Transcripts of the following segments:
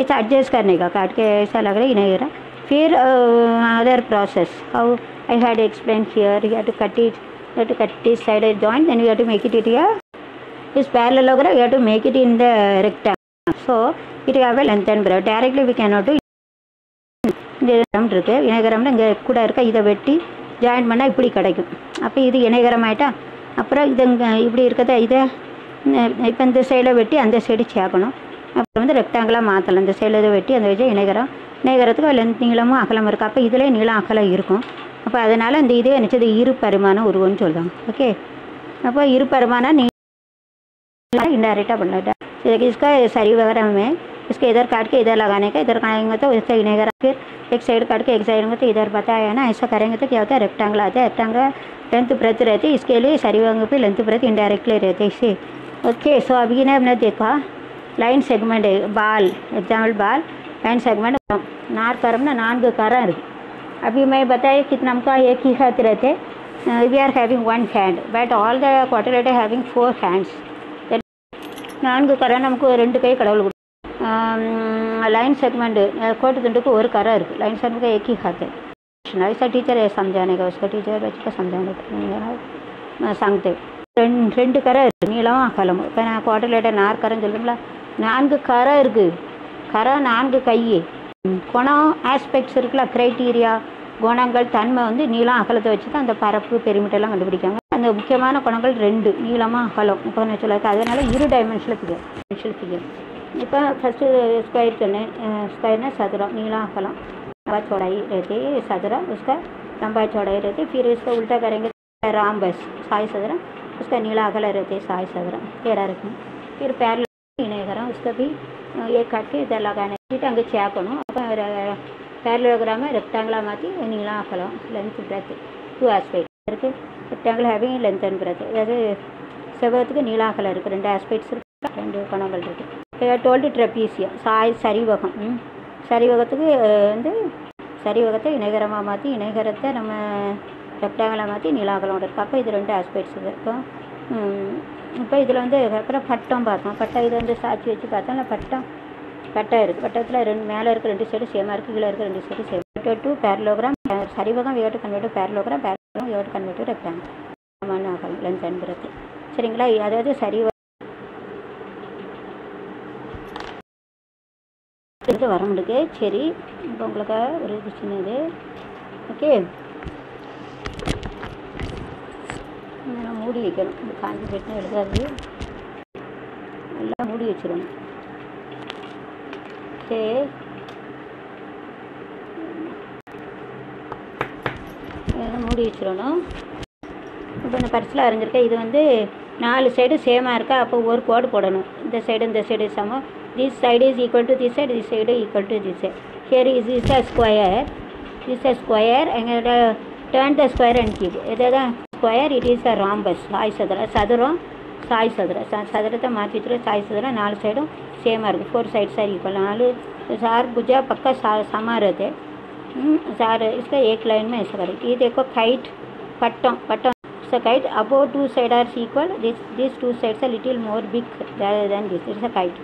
ऐसा एडजस्ट करने का काट के ऐसा लग रहा है नहीं हो रहा फिर other process how I had explain here you have to cut it you have to cut this side joint then you have to make it here this parallelogram you have to make it in the rectangle so it have a length and breadth directly we cannot do இங்கே gram இருக்குது இணைகரம்னு இங்கே கூட இருக்க இதை வெட்டி join பண்ணால் இப்படி கிடைக்கும் அப்போ இது இணைகரம் ஆயிட்டா அப்புறம் இது இங்கே இப்படி இருக்கிறத இதை இப்போ இந்த சைடை வெட்டி அந்த சைடு சேர்க்கணும் அப்புறம் வந்து ரெக்டாங்கிளாக மாற்றலாம் இந்த சைடில் இதை வெட்டி அந்த வச்சு இணைகரம் இணைகரத்துக்கு லென்த் நீளமும் அகலம் இருக்குது அப்போ இதிலே நீளம் அகலம் இருக்கும் அப்போ அதனால் இந்த இது நினச்சது இரு பரிமாண உருவம்னு சொல்லுவாங்க ஓகே அப்போ இரு பரிமாணம் நீ इनडायरेक्टा बनना था देखिए इसका सरी वगैरह में इसके इधर काट के इधर लगाने का इधर काटेंगे तो इससे इनेगा फिर एक साइड काट के एक साइड में तो इधर बताया है ना ऐसा करेंगे तो क्या होता है रेक्टेंगल आता है रेक्टेंगल लेंथ ब्रेथ रहती है इसके लिए सरी वंग पे लेंथ ब्रेथ इनडायरेक्टली रहते हैं इसे ओके सो अभी ने हमने देखा லைன் செக்மெண்ட் பால் एग्ज़ाम्पल बाल लाइन सेगमेंट नार करम ना कर अभी मैं बताया कि नमका एक ही हाथ रहते we are having one hand but all the quarter having four hands நான்கு கரை நமக்கு ரெண்டு கை கடவுள் கொடுக்கும் லைன் செக்மெंट கோட்டு துண்டுக்கு ஒரு கரை एक ही हाथ ऐसा टीचर है समझाने का उसका टीचर बच्चे समझाने का सांगते ரெண்டு ரெண்டு கரை இருக்குது நீளமாக கலமும் இப்போ நான் குவார்டர் லேட்டர் நார் நான்கு கரை இருக்குது கரை நான்கு கை குணம் ஆஸ்பெக்ட்ஸ் இருக்குல்ல க்ரைட்டீரியா குணங்கள் தன்மை வந்து நீளம் அகலத்தை வச்சு தான் அந்த பரப்பு பெருமிட்டெல்லாம் கண்டுபிடிக்காங்க அந்த முக்கியமான குணங்கள் ரெண்டு நீளமாக அகலம் இப்போ நான் சொல்லியிருக்கேன் அதனால இரு டைமென்ஷனல் ஃபிகர் டைமென்ஷனல் ஃபிகர் இப்போ ஃபஸ்ட்டு स्क्वायर சொன்னேன் स्क्वायर ना सदरम नीला अगलम लंबा चौड़ाई रहती है सदरम उसका लंबा चौड़ाई रहती है फिर इसका उल्टा करेंगे रामबस साई सदरम उसका नीला अगला रहते हैं साई सदरम टेढ़ा रखें फिर पैर இணையகரம் उसका भी एक काट के इधर लगाने फिर அங்கே சேர்க்கணும் அப்போ பேரலோகிராம ரெக்டாங்கிளாக மாற்றி நீளம் அகலம் லென்த் பிரெத் டூ ஆஸ்பெக்ட் இருக்குது rectangle having length and breadth அதாவது செவ்வகத்துக்கு நீள அகலம் இருக்குது ரெண்டு ஆஸ்பெக்ட்ஸ் இருக்குது ரெண்டு குணங்கள் இருக்குது டோல்டு ட்ரெப்பீசியம் சாய் சரிவகம் ம். சரிவகத்துக்கு அஹ், வந்து சரிவகத்தை இணைகரமாக மாற்றி இணைகரத்தை நம்ம ரெக்டாங்கிளாக மாற்றி நீளாகலம் இருக்குது அப்போ இது ரெண்டு ஆஸ்பெக்ட்ஸ் இது இப்போ இதில் வந்து அப்புறம் பட்டம் பார்த்தோம். பட்டம் இது வந்து சாட்சி வச்சு பார்த்தோம்ல பட்டம் பட்டம் இருக்குது பட்டத்தில் ரெண்டு மேலே இருக்க ரெண்டு சைடு சேமாக இருக்குது கீழே இருக்க ரெண்டு சைடு சேம் டூ பேரலோகிராம் சரிவகம் வியோட்டு கன்வெர்ட் பேரலோகிராம் பேரலோகிராம் வியோட்டு கன்வெர்ட் ரெக்டாங்கிள் ஆகும் லென்ஸ் அன்புறது சரிங்களா? அதாவது சரி இது வர முடியுது. சரி இப்போ உங்களுக்கு ஒரு இது சின்னது. ஓகே மூடி வைக்கணும். இது காஞ்சி போயிட்டு எடுக்காது நல்லா மூடி வச்சிடணும் சரி. இதை மூடி வச்சிடணும் இப்போ இந்த பரிசில் அரைஞ்சிருக்கேன். இது வந்து நாலு சைடு சேமாக இருக்கா? அப்போ ஒரு கோடு போடணும். இந்த சைடு இந்த சைடு சமம் this side is equal to this side this side equal to this side here is is a square is a square எங்களோட turn the square and keep எதாவது square it is a rhombus Sai சதுரம் சதுரம் சாய் சதுரம் ச சதுரத்தை மாற்றி வச்சுருக்க சாய் சதுரம் நாலு சைடும் சேமாக இருக்குது ஃபோர் சைட் சார் ஈக்குவல் நாலு चार भुजा पक्का सा- समा रहते हम्म, चार इसका एक लाइन में ऐसा करें ये देखो काइट पट्टम पट्टम इसका kite above two side are equal this these two sides are little more big rather than this it's a kite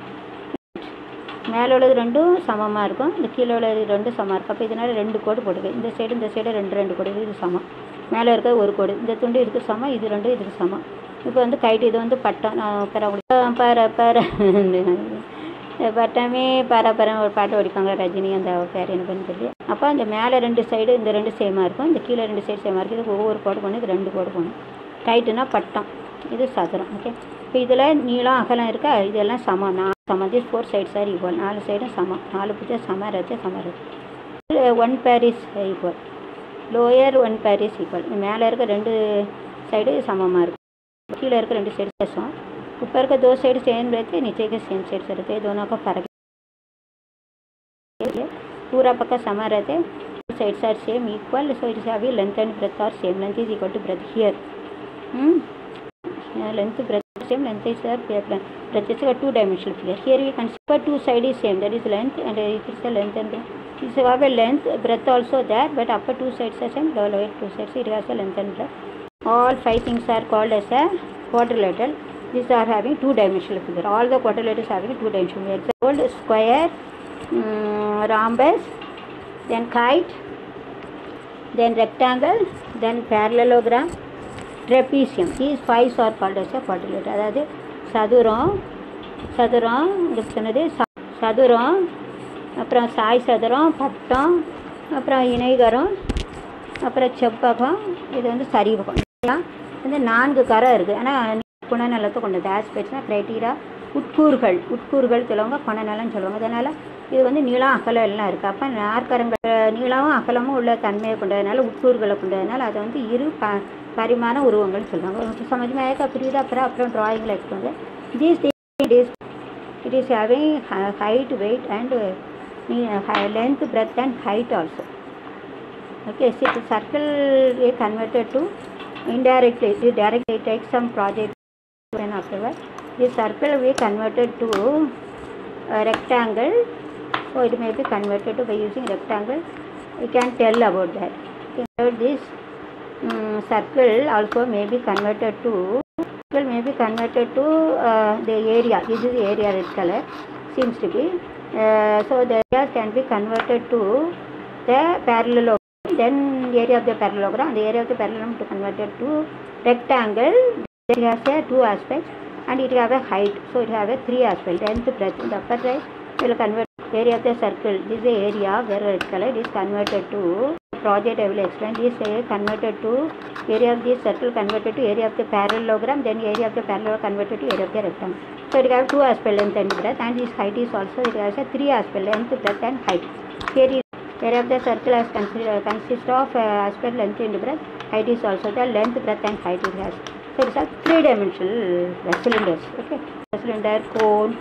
மேலே உள்ளது ரெண்டும் சமமாக இருக்கும். இந்த கீழே உள்ளது ரெண்டும் சமமாக இருக்கும். அப்போ இதனால் ரெண்டு கோடு போட்டுருக்கு இந்த சைடு இந்த சைடு ரெண்டு ரெண்டு கோடு. இது சமம். மேலே இருக்க ஒரு கோடு. இந்த துண்டு இதுக்கு சமம். இது ரெண்டும் இதுக்கு சமம். இப்போ வந்து கைட்டு இது வந்து பட்டம். நான் பர பர பட்டமே பரபரம் ஒரு பாட்டு ஓடிப்பாங்க. ரஜினி அந்த பேர் எனக்குன்னு சொல்லி அப்போ அந்த மேலே ரெண்டு சைடு இந்த ரெண்டு சேமாக இருக்கும். இந்த கீழே ரெண்டு சைடு சேமாக இருக்குது இது ஒவ்வொரு கோடு போகணும் இது ரெண்டு கோடு போகணும் டைட்டுனா பட்டம். இது சதுரம் ஓகே இப்போ இதில் நீளம் அகலம் இருக்கா இதெல்லாம் சமம் நாலு சமம் this four sides are equal நாலு சைடும் சமம் நாலு பூஜை சம ரத்து சம ரத்து one pair is equal lower one pair is equal மேலே இருக்க ரெண்டு சைடு சமமாக இருக்கும் கீழே இருக்க ரெண்டு साइड सम ऊपर का दो साइड सेम रहते हैं नीचे के सेम साइड रहते हैं दोनों का फर्क है पूरा पक्का समान रहते हैं sides are same equal so it is अभी length and breadth are same length is equal to breadth here hmm? length same length is a breadth is a two dimensional figure here we consider two side is same that is length and it is a length and it is have a length breadth also there but upper two sides are same lower lower two sides it has a length and breadth all five things are called as a quadrilateral these are having two dimensional figure all the quadrilaterals having two dimensional example square um, rhombus then kite then rectangle then parallelogram trapezium. These fives are called as a அதாவது சதுரம் சதுரம் இதுக்கு சொன்னது சதுரம் அப்புறம் சாய் சதுரம் பட்டம் அப்புறம் இணைகரம் அப்புறம் செவ்வகம் இது வந்து சரிவகம். வந்து நான்கு கரம் இருக்குது ஆனால் குணநலத்தை கொண்டது. ஆஸ்பெக்ட்ஸ்னால் க்ரைட்டீரியா உட்கூறுகள். உட்கூறுகள் சொல்லுவாங்க குணநலம்னு சொல்லுவாங்க. அதனால் இது வந்து நீளம் அகலம் எல்லாம் இருக்குது அப்போ நாற்கரங்கள் நீளமும் அகலமும் உள்ள தன்மையை கொண்டதுனால உட்கூறுகளை கொண்டதுனால அதை வந்து இரு ப பரிமாண உருவங்கள்னு சொல்லுவாங்க समझ में आएगा फिर इधर फिर अपना ड्राइंग लाइक होंगे this it is it is having hi- height weight and uh, ne- length breadth and height also okay see the circle is converted to indirectly it directly takes some project and afterwards this circle we converted to a rectangle So it may be converted to by using rectangle. We can tell about that. Okay, this mm, circle also may be converted to circle may be converted to uh, the area. This is the area red color seems to be. Uh, so the areas can be converted to the parallelogram. Then the area of the parallelogram the area of the parallelogram to converted to rectangle. It has a two aspects and it have a height. So it have a three aspect length breadth the upper right will convert area the circle. This is the area where red color is converted to project. I will explain. This area converted to area of this circle converted to area of the parallelogram then area of the parallelogram converted to area of the rectangle. So it have two aspect length and breadth and this height is also it has a three aspect length breadth and height. Here is area of the circle has consider, consist of uh, aspect length and breadth. Height is also the length breadth and height it has. So it's a three dimensional uh, cylinders okay? Cylinder cone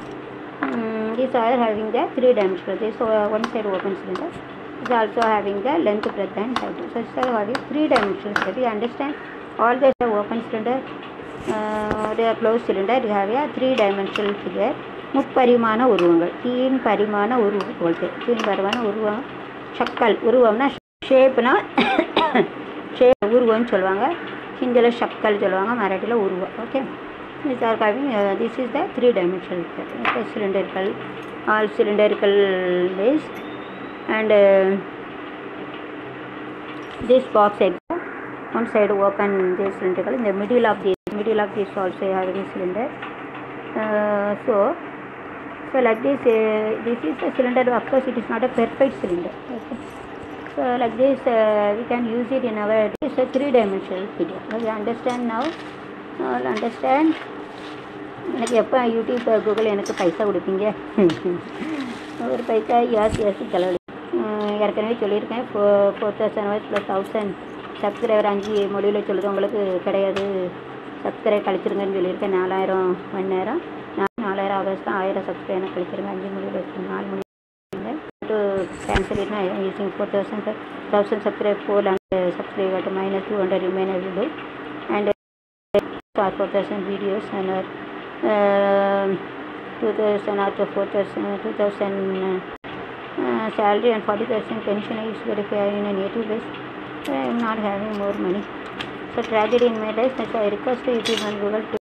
these are having the three dimensional. This uh, one side open cylinder is also having the length, breadth, and height. So it's uh, having three dimensional cylinder. You understand? All the open cylinder, uh, the closed cylinder, you have a three dimensional figure. முப்பரிமாண உருவங்கள் தீன் பரிமாண உருவம் உருவங்கள் தீன் பரிமாண உருவம் Chahal உருவம்னா ஷேப்னா shape உருவம்னு சொல்லுவாங்க ஹிந்தியில் சக்கல் சொல்லுவாங்க மராட்டியில் உருவம் okay these are having uh, this is the three dimensional cylindrical all cylindrical base and uh, this box one side open this cylindrical. In the middle of this middle of this also having a cylinder. Uh, so so like this uh, this is a cylinder. Of course it is not a perfect cylinder okay? So like this uh, we can use it in our it's a three dimensional now you understand now? All understand எனக்கு எப்போ YouTube Google எனக்கு பைசா கொடுப்பீங்க? ஒரு பைசா AC AC செலவழி. ஏற்கனவே சொல்லியிருக்கேன். ஃபோ four thousand voice plus thousand subscriber அஞ்சு மொழியில் சொல்லுது உங்களுக்கு கிடையாது. சப்ஸ்கிரைப் கழிச்சிருங்கன்னு சொல்லியிருக்கேன். நாலாயிரம் மணி நேரம் நான் நாலாயிரம் ஆகஸ்ட் தான் ஆயிரம் சப்ஸ்கிரைப் கழிச்சிருங்க. அஞ்சு மொழியில் வச்சு நாலு மொழி to cancel it thousand using 4000 1000 subscribe 400 subscribe at minus 200 remain I will do and for 4000 uh, 2000 or 4000 2000 uh, salary and 40000 pension is verified in a native base I am not having more money so tragedy in my life so I request YouTube and Google to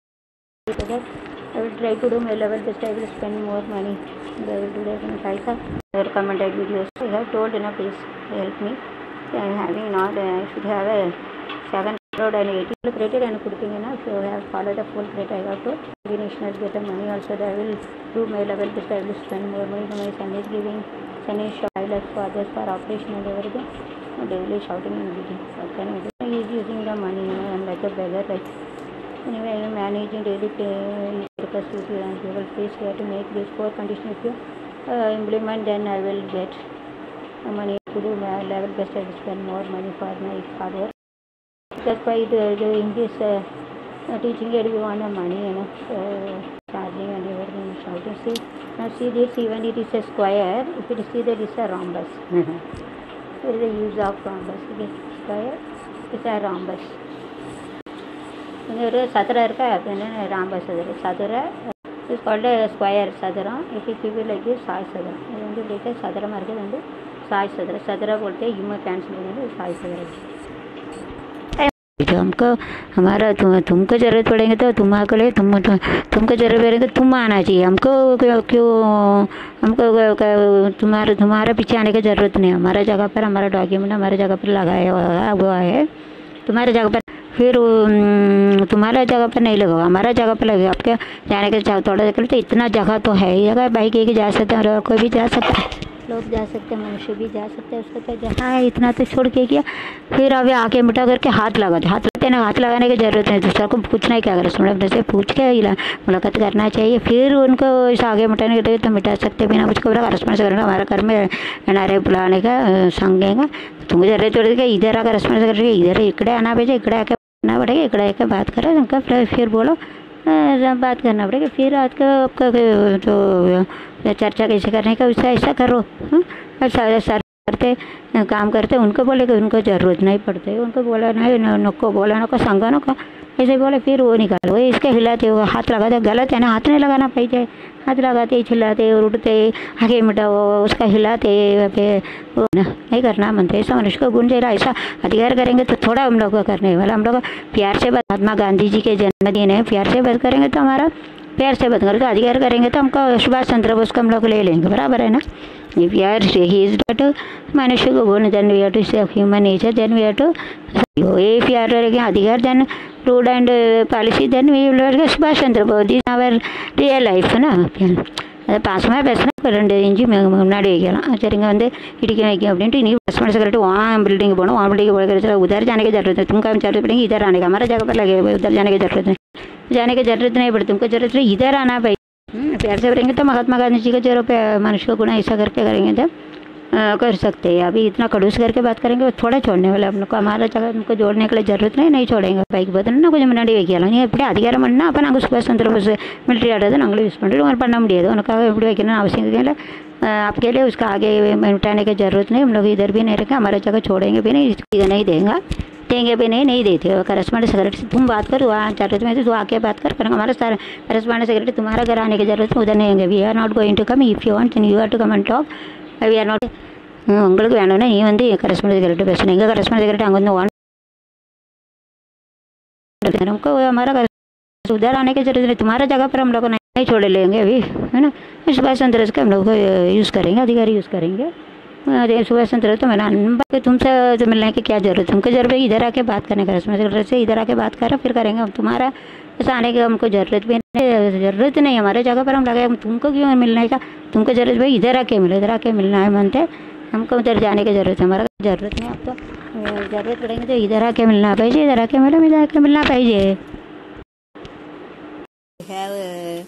I will try to do my level best. I will spend more money. I will do that in Paisa. I recommended videos. I have told enough please help me. I am having not, uh, I should have a Rodani. It will created and put in enough. So I have followed the full crate. I got to Ganesh not get the money. Also, I will do my level best. I will spend more money to my son is giving. Son is shy like for others for operation and everything. So they will be shouting and beating. How can I do? He is using the money. You know, I'm like a beggar. Like anyway, I am managing daily pay. Pursuit and you will please here to make these four conditions. If you uh, implement, then I will get money to do my level best. I will spend more money for my father. Just by the, doing this uh, uh, teaching it you want the money you know uh, charging and everything shouting see now see this even it is a square if it is see that it's a rhombus what is the use of rhombus it is square it's a rhombus இங்கே ஒரு சதுரம் இருக்கா அப்படின்னு ராம்ப சதுரம் சதுர is called square சதுரம் இப்போ kiwi like Sai சதுரம் இது வந்து இப்படி சதுரமாக இருக்குது வந்து சாய் சதுரம் சதுர போட்டு இம்மை கேன்சல் பண்ணி சாய் சதுரம் जो हमको, हमारा तुम तुमको ज़रूरत पड़ेंगे तो तुम आकर तुम, तुम- तुमको ज़रूरत पड़ेंगे तो तुम आना चाहिए। हमको क्यों हमको तुम्हारे तुम्हारे पीछे आने की ज़रूरत नहीं हमारा जगह पर, हमारा डॉक्यूमेंट हमारे जगह पर लगाया हुआ है। तुम्हारे जगह पर फिर तुम्हारा जगह पर नहीं लगा हमारा जगह पर लगेगा। आपके जाने के चाहे थोड़ा जगह तो इतना जगह तो है ही। अगर बाइक लेके जा सकते हैं और कोई भी जा सकता है। लोग जा सकते हैं मनुष्य भी जा सकते हैं उसको तो जहाँ है इतना तो छोड़ के किया। फिर अभी आके मिटा करके हाथ लगाते हाथ लगाते ना हाथ लगाने की ज़रूरत नहीं। दूसरा को पूछना ही क्या करें। मैडम से पूछ के मुलाकात करना चाहिए। फिर उनको इस आगे मिटाने के लिए तो मिटा सकते बिना कुछ खबर रेस्पॉन्स करना हमारा घर में एन बुलाने का संगेगा। तुमको ज़रूरत पड़ेगी इधर आकर रेस्पॉन्स करके इधर इकड़े आना भेजे इकड़े आके आना पड़ेगा इकड़े का बात करो, उनका फिर बोलो। बात करना पड़ेगा, फिर आज का आपका जो चर्चा कैसे करने का, उससे ऐसा करो सर सारे सर करते, काम करते, उनको बोले कि उनको ज़रूरत नहीं पड़ती, उनको बोला नहीं नको बोला नको संग नको ऐसे बोले, फिर वो निकालो, वो इसके हिलाते हो हाथ लगाते, गलत है ना, हाथ नहीं लगाना पाहिजे हाथ लगाते, चिल्लाते और उठते आगे मिटाओ, उसका हिलाते वो ना, नहीं करना मनते ऐसा, मनुष्य को गुण जरा ऐसा अधिकार करेंगे तो थोड़ा हम लोग को करने वाला। हम लोग प्यार से बात महात्मा गांधी जी के जन्मदिन है, प्यार से बात करेंगे तो हमारा, प्यार से बात करेंगे तो अधिकार करेंगे तो हमको सुभाष चंद्र बोस को हम लोग ले लेंगे, बराबर है ना? ये प्यार से ही इज़ बट मनुष्य को गुण then we to human nature then we to ये प्यार रहेंगे अधिकार then rude and policy then we will Subhash Chandra Bose this our real life ना அதை பாசமாக பேசினா இப்போ ரெண்டு இன்ச்சு மு- முன்னாடி வைக்கலாம் சரிங்க வந்து இடிக்க வைக்க அப்படின்ட்டு நீ ரெஸ்பான்ஸ் கரெக்ட் वहाँ बिल्डिंग बोनो वहाँ बिल्डिंग बोल कर उधर जाने की जरूरत है तुमको हम जरूरत पड़ेगी इधर आने का हमारा जगह पर लगे हुए उधर जाने की जरूरत नहीं जाने की जरूरत नहीं पड़ती तुमको जरूरत है इधर आना भाई हम्म, प्यार से करेंगे तो महात्मा गांधी जी का जो पे मनुष्य को गुना ऐसा करके करेंगे तो हाँ, कर सकते हैं। अभी इतना कड़ूस करके बात करेंगे, वो थोड़ा छोड़ने वाला अपने को हमारा जगह, उनको जोड़ने के लिए ज़रूरत नहीं नहीं छोड़ेंगे। बाइक बदलना कुछ கொஞ்சம் முன்னாடி வைக்கலாம் अधिकार எப்படி அதிகாரம்னா அப்போ நாங்கள் சுபாஷ் சந்திர போஸ் மிலிட்ரி ஆர்டர் நாங்களும் யூஸ் பண்ணுறோம் உங்களை பண்ண एपड़ी உனக்காக எப்படி आपके लिए उसका आगे मिटाने की ज़रूरत नहीं। हम लोग इधर भी नहीं रखें, हमारा जगह छोड़ेंगे भी नहीं, इसकी नहीं देंगे। देंगे भी नहीं नहीं देते। हो सिगरेट से तुम बात करो, वहाँ ज़रूरत में तो आके बात कर, करेंगे। हमारा सर करस्पॉन्ड सिगरेट तुम्हारा घर आने की ज़रूरत है, उधर नहीं होंगे we are not going to come if you want you are to come and talk we are not உங்களுக்கு வேணும்னா நீ வந்து கரஸ்பாண்ட் செக்ரட்டரி பேசணும் எங்கள் கரஸ்பாண்ட் செக்ரட்டரி அங்கே வந்து ஒன் हमको हमारा घर- उधर आने की जरूरत नहीं तुम्हारा जगह पर हम लोग को नहीं नहीं छोड़ लेंगे अभी है ना सुभाष चंद्र का हम लोग यूज़ करेंगे अधिकारी यूज़ करेंगे अरे सुभाष चंद्र तो मैंने नंबर तुमसे तो मिलने की क्या जरूरत है तुमको जरूरत है इधर आके बात करने का रेस्पॉन्स सेक्रेटरी से इधर आके बात करो फिर करेंगे हम तुम्हारा ऐसा आने की हमको ज़रूरत भी नहीं ज़रूरत नहीं हमारे जगह पर। हम लगे हम तुमको क्यों मिलने का? तुमको ज़रूरत भाई इधर आके मिलो इधर आके मिलना है मानते हमको उधर जाने की ज़रूरत है हमारा ज़रूरत नहीं आपको अ, ज़रूरत पड़ेगी तो इधर आके मिलना पाहिजे इधर आके मिलो इधर आके मिलना पाहिजे have uh,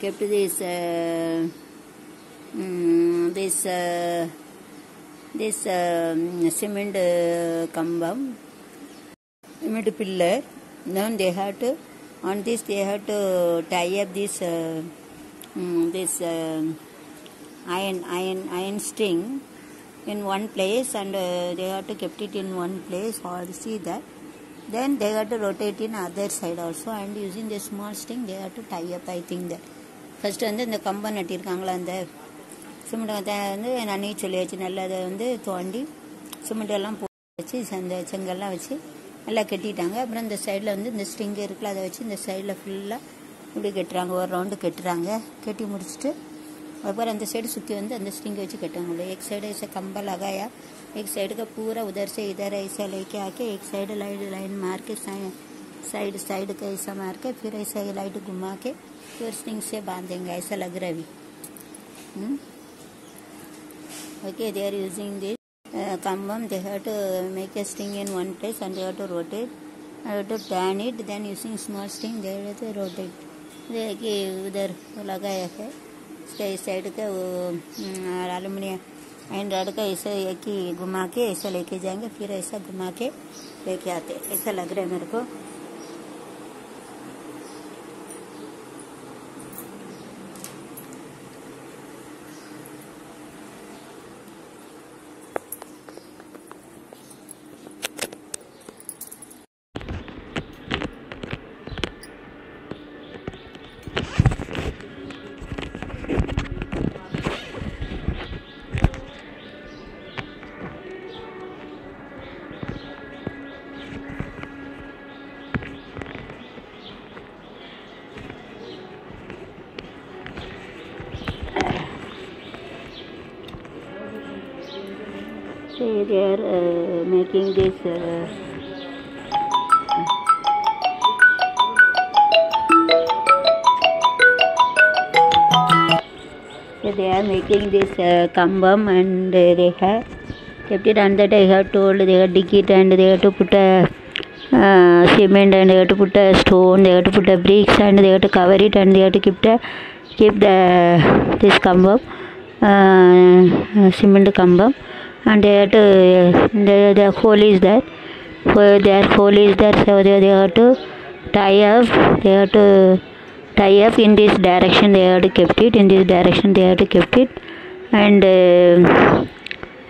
kept this uh, um, cement uh, kambam cement pillar. Then they have to on this they have to tie up this uh, mm, this uh, iron iron iron string in one place and uh, they have to kept it in one place or see that then they have to rotate in other side also and using the small string they have to tie up i think that first வந்து இந்த கம்பம் நட்டியிருக்காங்களா அந்த cement வந்து நன்னி சொல்லி வச்சு நல்லா அதை வந்து தோண்டி சிமெண்ட் எல்லாம் போட்டு வச்சு அந்த செங்கல்லாம் வச்சு நல்லா கட்டிட்டாங்க அப்புறம் இந்த சைடில் வந்து இந்த ஸ்ட்ரிங் இருக்குல்ல அதை வச்சு இந்த சைடில் ஃபுல்லாக இப்படி கட்டுறாங்க ஒரு ரவுண்டு கட்டுறாங்க கட்டி முடிச்சுட்டு और अंदर साइड सुखी வந்து அந்த स्ट्रिंग வச்சு कटेंगे एक साइड ऐसे खंबा लगाया एक साइड का पूरा उधर से इधर ऐसा लेके आके एक साइड लाइट लाइन मार के साइड साइड का ऐसा मार के फिर ऐसा ही लाइट घुमा के फिर स्ट्रिंग से बांधेंगे ऐसा लग रहा है अभी okay they are using this kambam they have to make a string in one place and they have to rotate have to turn it then using small string they have to rotate देखिए उधर लगाया है इसका इस side का वो aluminium and rod का ऐसे एक ही घुमा के ऐसा लेके जाएँगे फिर ऐसा घुमा के लेके आते ऐसा लग रहा है मेरे को They are uh, making this. Uh, so they are making this uh, kambam and uh, they have kept it and I have told they have dig it and they have to put a uh, cement and they have to put a stone, they have to put a bricks and they have to cover it and they have to keep the keep the this kambam uh, cement kambam and they to the the hole is there where their hole is there so they, they have to tie up they have to tie up in this direction they to kept it in this direction they to kept it and uh,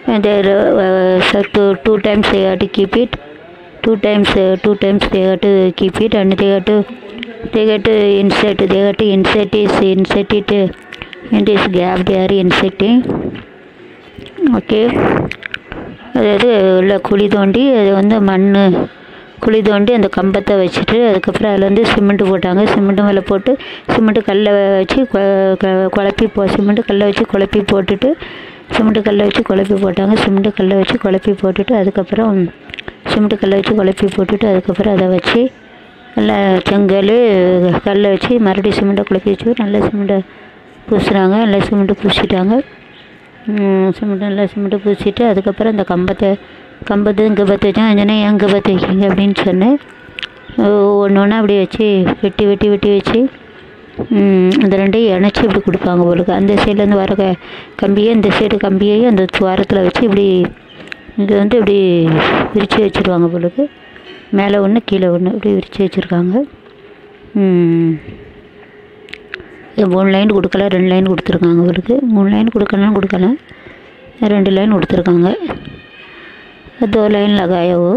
and there uh, so two, two times they have to keep it two times uh, two times they have to keep it and they have to they have to insert they have to insert is insert it uh, in this gap they are inserting okay. அதாவது உள்ள குழி தோண்டி அது வந்து மண் குழி தோண்டி அந்த கம்பத்தை வச்சுட்டு அதுக்கப்புறம் அதில் வந்து சிமெண்ட்டு போட்டாங்க. சிமெண்ட்டு மேலே போட்டு சிமெண்ட்டு கல்லை வச்சு குழப்பி போ சிமெண்ட்டு கல்லை வச்சு குழப்பி போட்டுட்டு சிமெண்ட்டு கல்லை வச்சு குழப்பி போட்டாங்க. சிமெண்ட்டு கல்லை வச்சு குழப்பி போட்டுட்டு அதுக்கப்புறம் சிமெண்ட்டு கல்லை வச்சு குழப்பி போட்டுட்டு அதுக்கப்புறம் அதை வச்சு நல்லா செங்கல் கல்லை வச்சு மறுபடியும் சிமெண்ட்டை குழப்பி வச்சு நல்ல சிமெண்ட்டை பூசுகிறாங்க நல்லா சிமெண்ட்டு பூசிட்டாங்க. சிமெண்ட் நல்லா சிமெண்ட்டு பூசிட்டு அதுக்கப்புறம் அந்த கம்பத்தை கம்பத்தை இங்கே பற்ற வச்சோம் அஞ்சனா ஏன் இங்கே பற்ற வைக்கிங்க அப்படின்னு சொன்னேன். ஒன்று ஒன்றா அப்படி வச்சு வெட்டி வெட்டி வெட்டி வச்சு அந்த ரெண்டையும் இணைச்சி இப்படி கொடுப்பாங்க போலுக்கு அந்த சைட்லேருந்து வர க- கம்பியை இந்த சைடு கம்பியையும் அந்த துவாரத்தில் வச்சு இப்படி இங்கே வந்து இப்படி விரித்து வச்சுருவாங்க போலுக்கு மேலே ஒன்று கீழே ஒன்று இப்படி விரித்து வச்சுருக்காங்க. மூணு லைன் கொடுக்கல ரெண்டு லைன் கொடுத்துருக்காங்க அவருக்கு மூணு லைன் கொடுக்கலாம் கொடுக்கலாம் ரெண்டு லைன் கொடுத்துருக்காங்க दो लाइन लगाया वो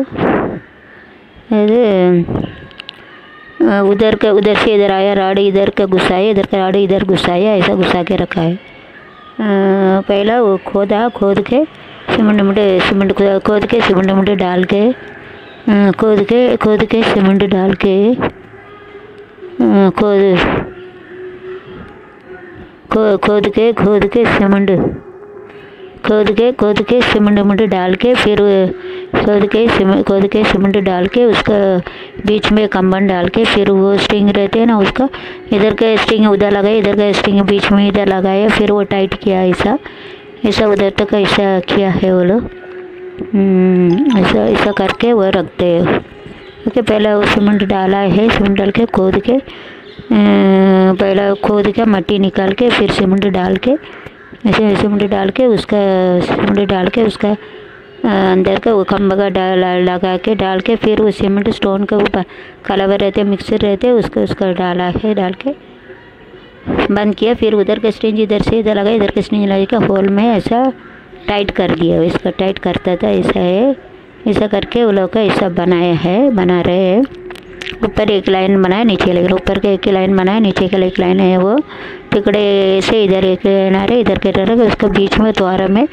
இது उधर का उधर से इधर आया राड इधर का घुसाया इधर का राड इधर घुसाया ऐसा घुसा के रखा है अ, पहला वो खोदा खोद के सीमेंट मुंडे सीमेंट खो- खोद के सीमेंट मुंडे डाल के अ, खोद के खोद के सीमेंट डाल के अ, खोद खो खोद के खोद के सीमेंट खोद के खोद के सीमेंट उमेंट डाल के फिर खोद के खोद के सीमेंट डाल के उसका बीच में कंबन डाल के फिर वो स्टिंग रहते हैं ना उसका इधर का स्टिंग उधर लगाया इधर का स्टिंग बीच में इधर लगाया फिर वो टाइट किया ऐसा ऐसा उधर तक ऐसा किया है वो लोग। हम्म, ऐसा ऐसा करके वो रखते हैं। ओके पहले वो सीमेंट डाला है सीमेंट डाल के खोद के पहला खोद के मट्टी निकाल के, फिर सीमेंट डाल के, ऐसे सीमेंट डाल के उसका, सीमेंट डाल के उसका अंदर का वो खम्बा का डाल लगा के डाल के, फिर वो सीमेंट स्टोन का प- कलवर रहते मिक्सर रहते उसका उसका डाला है, डाल के, बंद किया, फिर उधर का स्ट्रिंज इधर से इधर लगा, इधर का स्ट्रिंज लगा के होल में ऐसा टाइट कर दिया, इसका टाइट करता था, ऐसा है, ऐसा करके वो लोग का ऐसा बनाया है, बना रहे हैं। ऊपर एक लाइन बनाए नीचे लेकिन ऊपर का एक ही लाइन बनाए नीचे का एक लाइन है वो। टिकड़े से इधर एक किनारे इधर के किनारे उसका बीच में द्वारा में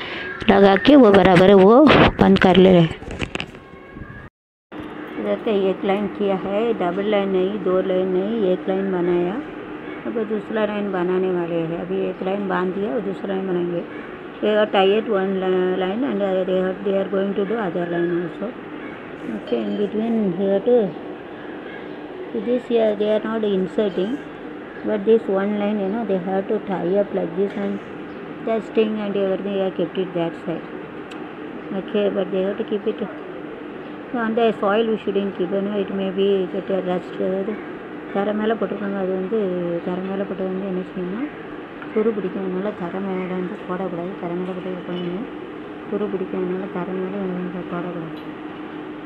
लगा के वो बराबर वो बंद कर ले रहे इधर का एक लाइन किया है डबल लाइन नहीं दो लाइन नहीं एक लाइन बनाया। अब दूसरा लाइन बनाने वाले हैं। अभी एक लाइन बाँध दिया और दूसरा लाइन बनाएँगे। Tied one li- line and uh, they are they are going other line also okay in between here to so this here they are not inserting but this one line you know they have to tie up like this and testing and everything I kept it that side okay but they have to keep it on the soil we shouldn't keep you know it may be get a rust அதாவது தரை மேலே போட்டிருக்காங்க அது வந்து தரை மேலே போட்டு வந்து என்ன செய்யணும் துரு பிடிக்கிறதுனால தரை மேலே வந்து போடக்கூடாது தரை மேலே போட்டு வைக்கணும் துரு பிடிக்கிறதுனால தரை மேலே வந்து போடக்கூடாது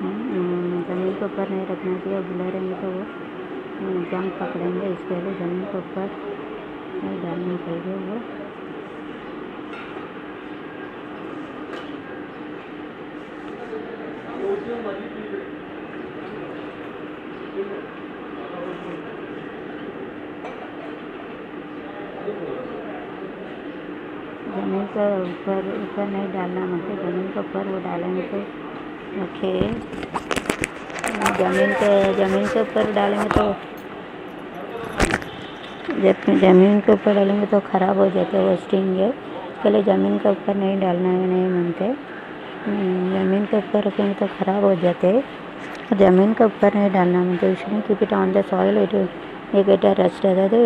ज़मीन के ऊपर नहीं रखना चाहिए, और बुला रहेंगे तो वो जंग पकड़ेंगे, इसके लिए ज़मीन के ऊपर नहीं डालना चाहिए वो। ज़मीन के ऊपर ऊपर नहीं डालना मतलब ज़मीन के ऊपर वो डालेंगे तो ओके ज़मीन के ज़मीन के ऊपर डालेंगे तो जब ज़मीन के ऊपर डालेंगे तो ख़राब हो जाते हैं वो स्टिंग है इसके लिए ज़मीन के ऊपर नहीं डालना है नहीं मानते हम्म, ज़मीन के ऊपर रखेंगे तो ख़राब हो जाते हैं ज़मीन के ऊपर नहीं डालना मतलब उसमें keep it on the soil இட்டு கேட்டால் ரஸ்ட் அதாவது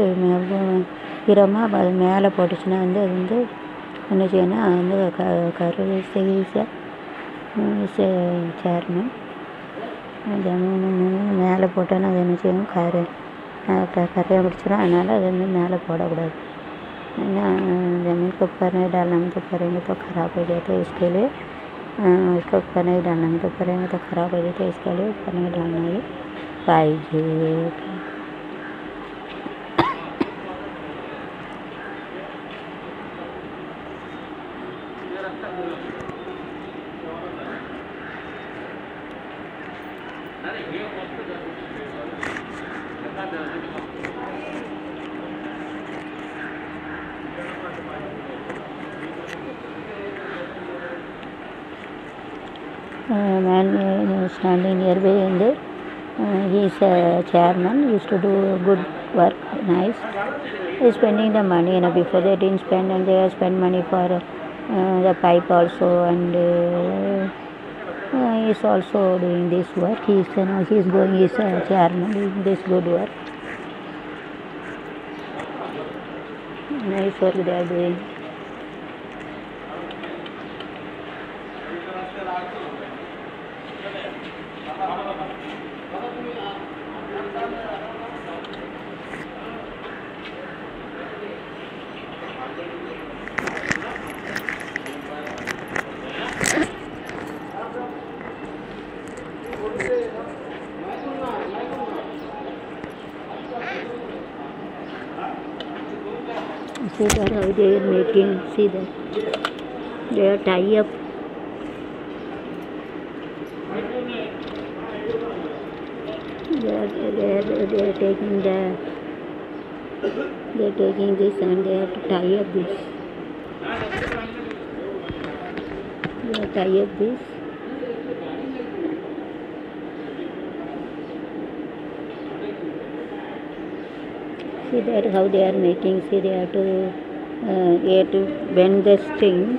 ஈரமாக அது மேலே போட்டுச்சுன்னா வந்து அது வந்து என்ன செய்யணும் அது வந்து க கரு ஈஸியாக சேர்மன் ஜமீன் மேலே போட்டோன்னா அது என்ன செய்யும் கரு க கரையை பிடிச்சிடும் அதனால் அது வந்து மேலே போடக்கூடாது ना ज़मीन के ऊपर नहीं डालना तो करेंगे तो ख़राब हो जाता है इसके लिए अ, उसके ऊपर नहीं डालना तो करेंगे तो ख़राब हो जाता है इसके लिए ऊपर नहीं डालना ये पाइजे standing nearby and uh, he is a chairman used to do good work nice. He's spending the money you know before they didn't spend and they spend money for uh, the pipe also and uh, uh, he's also doing this work. He's you know he's going he's a chairman doing this good work. Nice work they are doing They are tie up. They are, are, are taking the, they are taking this and they have to tie up this. They are tie up this. See that how they are making, see they have to, uh, have to bend the string.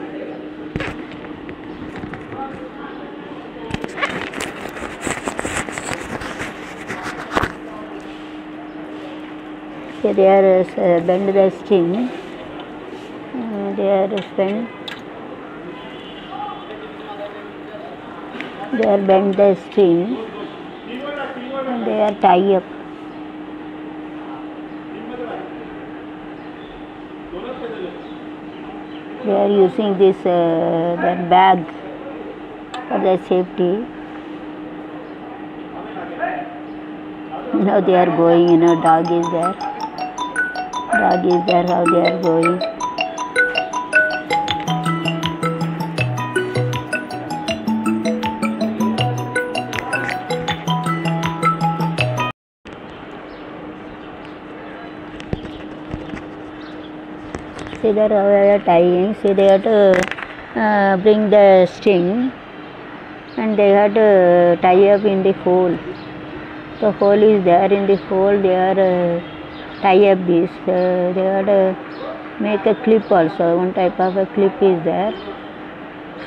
They are uh, bend the string. Uh, are spend. They are bend the string. And they are tie up. They are using this uh, that bag for their safety. Know they are going you know dog is there. Dog is there how they are going see they are tying see they have to uh, bring the string and they have to tie up in the hole. The hole is there. In the hole they are uh, tie up this. Uh, they have to make a clip also. One type of a clip is there.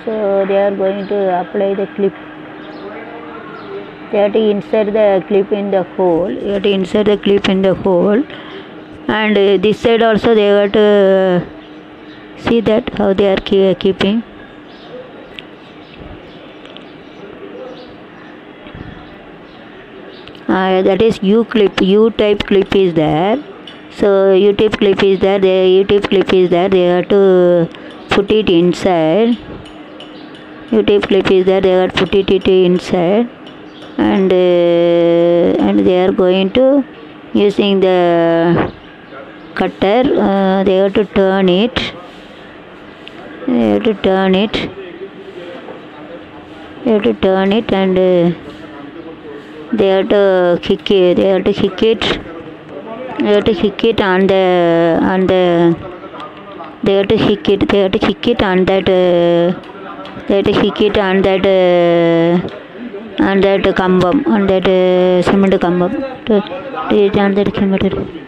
So they are going to apply the clip. They have to insert the clip in the hole. You have to insert the clip in the hole and uh, this side also they have to see that how they are ke- keeping. Uh, that is U clip U type clip is there. So U type clip is there the U type clip is there they have to put it inside. U type clip is there they have to put it, it inside. And uh, and they are going to using the cutter uh, they have to turn it. They have to turn it. They have to turn it and uh, they have to kick it they have to kick it. They have to kick it on the on the they have to kick it they have to kick it on that uh, they have to kick it on that uh, on that kambam on that uh, cement kambam. To, to on that cement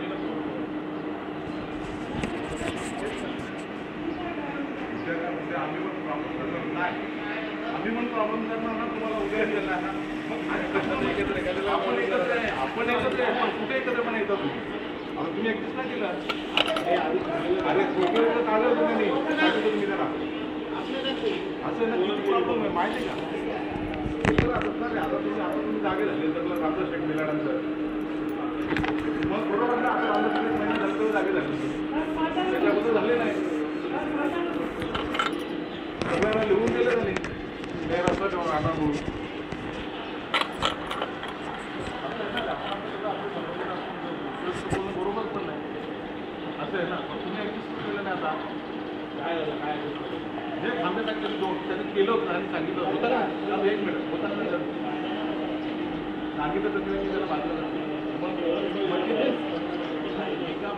आम्ही पण problem करणार ना तुम्हाला उद्या येणार ना मग एकत्र एखाद्याला आपण एकत्र आहे. आपण एकत्र आहे. पण कुठे एकत्र पण येतात तुम्ही. आता तुम्ही नाही केलं. अरे कोकणात काढलं होतं तुम्ही. त्याला असं ना प्रॉब्लेम आहे. माहिती आहे का? हे ना आता तुम्ही आता तुम्ही जागे झाले. तर रामदास शेठ मिळाल्यानंतर मग बरोबर ना आता रामदास शेठ तर जागे झाले. त्याच्याबद्दल झाले नाही. सगळ्यांना लिहून दिलं नाही? बरोबर पण नाही असं आहे ना पण तुम्ही केलं नाही आता काय झालं काय हे थांबे सांगितलं दोन त्यांनी केलं होतं आणि सांगितलं होतं ना थांब एक मिनिट होता ना सांगितलं तर त्यांनी त्याला बांधलं जातं. मग मग किती? एका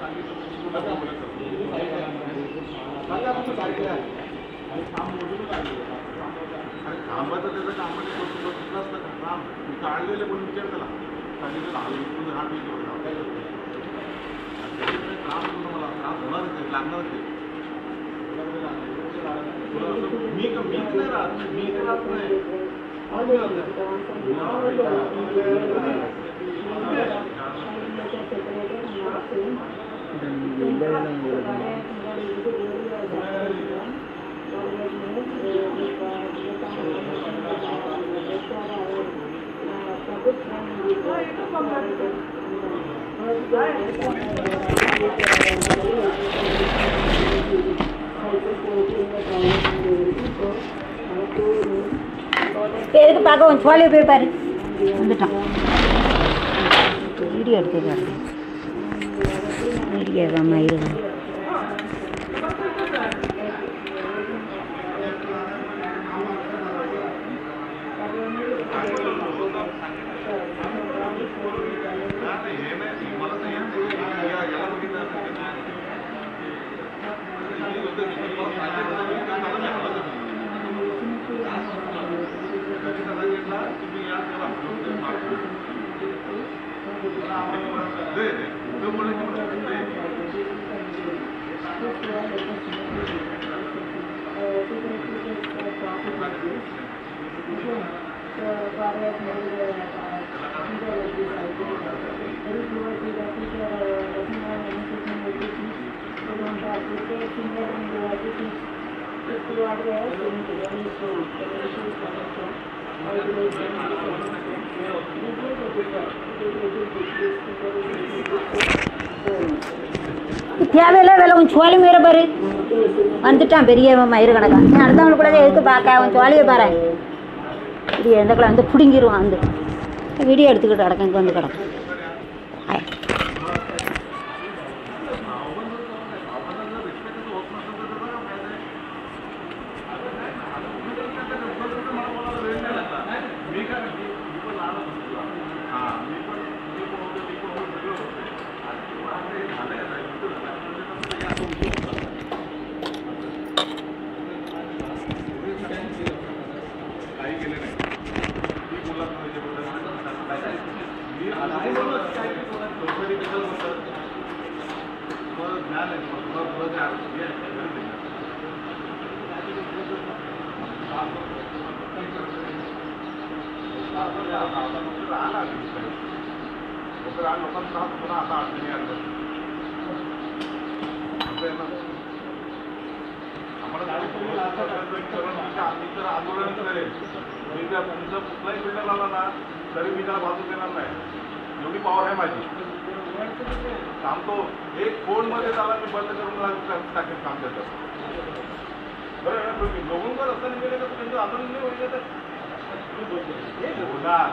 सांगितलं काढलेलं पण विचार त्याला सांगितलं हा इकडून हा काय त्रास त्रास मी का नाही राहत मी इथे राहत नाही कोण राहत எதுக்கு பார்க்க உன் சோழியை போய் பாரு. வந்துட்டான். வீடியோ எடுத்து வீடியோ அம்மா இருங்க உன் சோழி மீற பாரு. வந்துட்டான் பெரியவன் மயிறு கணக்கான் நீ அடுத்தவங்களுக்கு கூட எதுக்கு பார்க்க? அவன் சோழியை பாரு. இது எந்த கிளை வந்து பிடுங்கிடுவான் வந்து. வீடியோ எடுத்துக்கிட்டு கிடக்கும் இங்கே வந்து கிடக்கும் देणार नाही एवढी पॉवर आहे माझी सांगतो एक फोनमध्ये त्याला मी बंद करून ला- टाकेल काम त्याचं बरं तुम्ही बघून जर असं निघाले तर त्यांचं आंदोलन नाही होईल तर हे बोलणार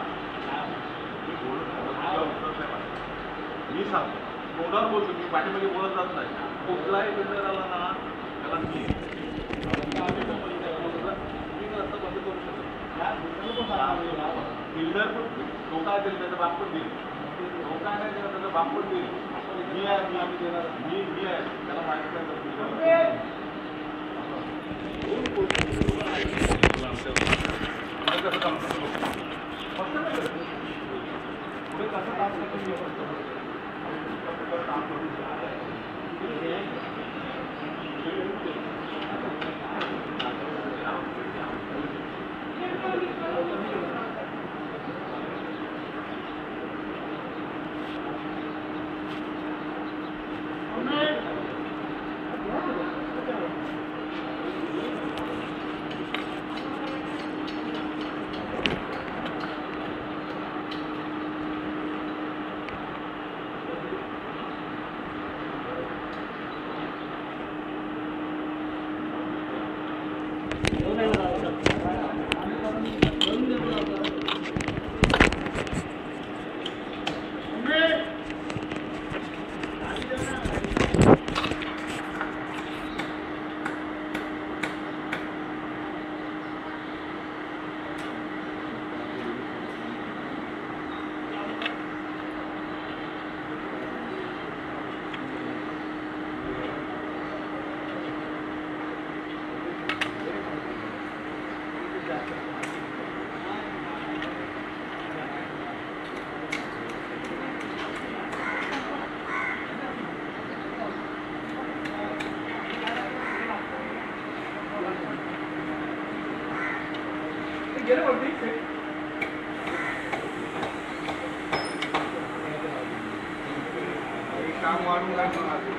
मी बोलत मी सांगतो तोंडावर बोलतो मी पाठीमध्ये बोलत जात नाही कुठलाही बिल्डर आला ना त्याला मी मी असं बंद करू शकतो बिल्डर धोका देईल त्याचा बाप पण देईल धोका नाही दिला त्याचा बाप पण देईल मी आहे मी आम्ही देणार मी मी आहे त्याला माहिती quiere volverse. Estamos a un